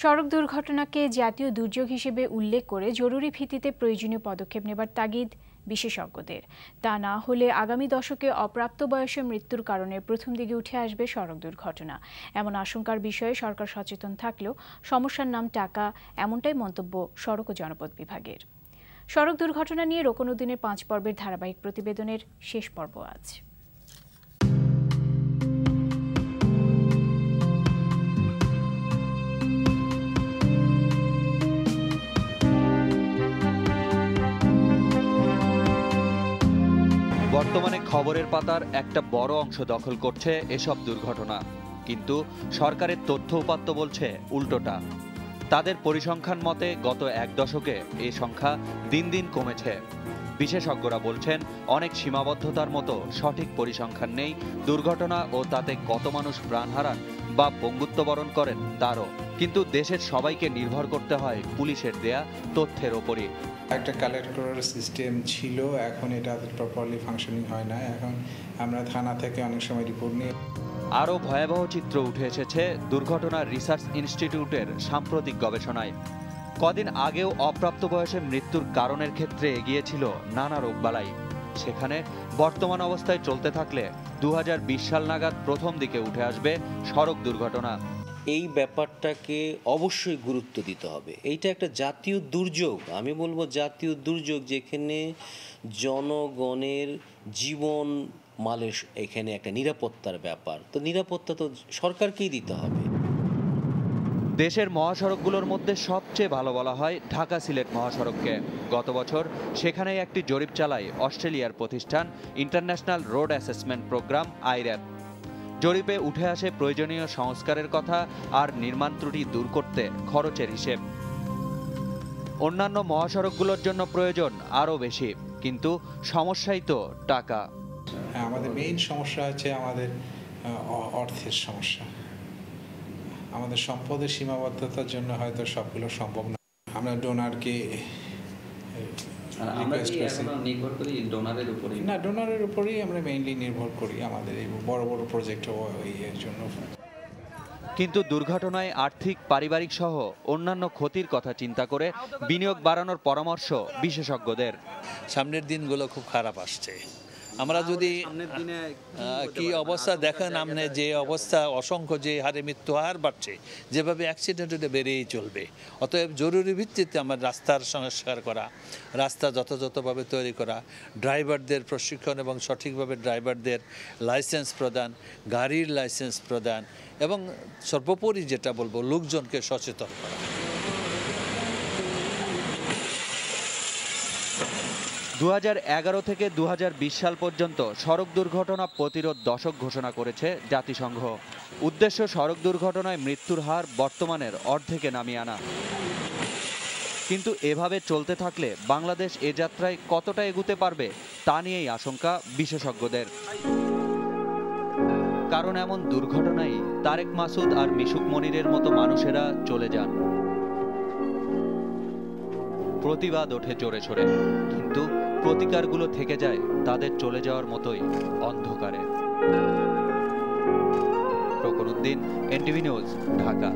সড়ক দুর্ঘটনাকে জাতীয় দুর্যোগ হিসেবে উল্লেখ করে জরুরি ভিত্তিতে প্রয়োজনীয় পদক্ষেপ নেবার তাগিদ বিশেষজ্ঞদের। তা না হলে আগামী দশকে অপ্রাপ্ত বয়সে মৃত্যুর কারণে প্রথম দিকে উঠে আসবে সড়ক দুর্ঘটনা। এমন আশঙ্কার বিষয়ে সরকার সচেতন থাকলেও সমস্যার নাম টাকা এমনটাই মন্তব্য সড়ক ও জনপদ বিভাগের। সড়ক দুর্ঘটনা নিয়ে রোকনুদ্দিনের পাঁচ পর্বের ধারাবাহিক প্রতিবেদনের শেষ পর্ব আজ। বর্তমানে খবরের পাতার একটা বড় অংশ দখল করছে এসব দুর্ঘটনা। কিন্তু সরকারের তথ্য উপাত্ত বলছে উল্টোটা। তাদের পরিসংখ্যান মতে গত এক দশকে এই সংখ্যা দিন দিন কমেছে। বিশেষজ্ঞরা বলছেন অনেক সীমাবদ্ধতার মতো সঠিক পরিসংখ্যান নেই। দুর্ঘটনা ও তাতে কত মানুষ প্রাণ হারান বা পঙ্গুত্ববরণ করেন তারও। কিন্তু দেশের সবাইকে নির্ভর করতে হয় পুলিশের দেয়া তথ্যের ওপরই। একটা কালেক্ট করার সিস্টেম ছিল এখন এটা প্রপারলি ফাংশনিং হয় না। এখন আমরা থানা থেকে অনেক সময় রিপোর্ট নিয়ে আরও ভয়াবহ চিত্র উঠে এসেছে দুর্ঘটনা রিসার্চ ইনস্টিটিউটের সাম্প্রতিক গবেষণায়। কদিন আগেও অপ্রাপ্ত বয়সে মৃত্যুর কারণের ক্ষেত্রে এগিয়েছিল নানা রোগবালাই। সেখানে বর্তমান অবস্থায় চলতে থাকলে দু হাজার বিশ সাল নাগাদ প্রথম দিকে উঠে আসবে সড়ক দুর্ঘটনা। এই ব্যাপারটাকে অবশ্যই গুরুত্ব দিতে হবে। এইটা একটা জাতীয় দুর্যোগ। আমি বলব জাতীয় দুর্যোগ যেখানে জনগণের জীবন মালের এখানে একটা নিরাপত্তার ব্যাপার। তো নিরাপত্তা তো সরকারকেই দিতে হবে। দেশের মহাসড়কগুলোর মধ্যে সবচেয়ে ভালো বলা হয় ঢাকা সিলেট মহাসড়ককে। গত বছর সেখানে একটি জরিপ চালায় অস্ট্রেলিয়ার প্রতিষ্ঠান international road assessment programme iRAP জরিপে উঠে আসে প্রয়োজনীয় সংস্কারের কথা আর নির্মাণ ত্রুটি দূর করতে খরচের হিসেব। অন্যান্য মহাসড়কগুলোর জন্য প্রয়োজন আরও বেশি কিন্তু সমস্যাই তো টাকা। হ্যাঁ, আমাদের মেইন সমস্যা হচ্ছে আমাদের অর্থের সমস্যা। আমাদের সম্পদের সীমাবদ্ধতার জন্য হয়তো সবগুলো সম্ভব না। আমরা ডোনারকে না ডোনারের উপরেই আমরা মেইনলি নির্ভর করি আমাদের এই বড় বড় প্রজেক্ট এর জন্য। কিন্তু দুর্ঘটনায় আর্থিক পারিবারিক সহ অন্যান্য ক্ষতির কথা চিন্তা করে বিনিয়োগ বাড়ানোর পরামর্শ বিশেষজ্ঞদের। সামনের দিনগুলো খুব খারাপ আসছে। আমরা যদি কি অবস্থা দেখেন আপনি যে অবস্থা অসংখ্য যে হারে মৃত্যু হার বাড়ছে যেভাবে অ্যাক্সিডেন্ট এটা বেড়েই চলবে। অতএব জরুরি ভিত্তিতে আমার রাস্তার সংস্কার করা রাস্তা যথাযথভাবে তৈরি করা ড্রাইভারদের প্রশিক্ষণ এবং সঠিকভাবে ড্রাইভারদের লাইসেন্স প্রদান গাড়ির লাইসেন্স প্রদান এবং সর্বোপরি যেটা বলব লোকজনকে সচেতন করা। দু হাজার এগারো থেকে দু হাজার বিশ সাল পর্যন্ত সড়ক দুর্ঘটনা প্রতিরোধ দশক ঘোষণা করেছে জাতিসংঘ। উদ্দেশ্য সড়ক দুর্ঘটনায় মৃত্যুর হার বর্তমানের অর্ধেকে নামিয়ে আনা। কিন্তু এভাবে চলতে থাকলে বাংলাদেশ এ যাত্রায় কতটা এগুতে পারবে তা নিয়েই আশঙ্কা বিশেষজ্ঞদের। কারণ এমন দুর্ঘটনায় তারেক মাসুদ আর মিশুক মনিরের মতো মানুষেরা চলে যান। প্রতিবাদ ওঠে জোরে সোরে কিন্তু প্রতিকারগুলো থেকে যায় তাদের চলে যাওয়ার মতোই অন্ধকারে। প্রকরুদ্দিন এনটিভি নিউজ, ঢাকা।